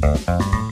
Bye.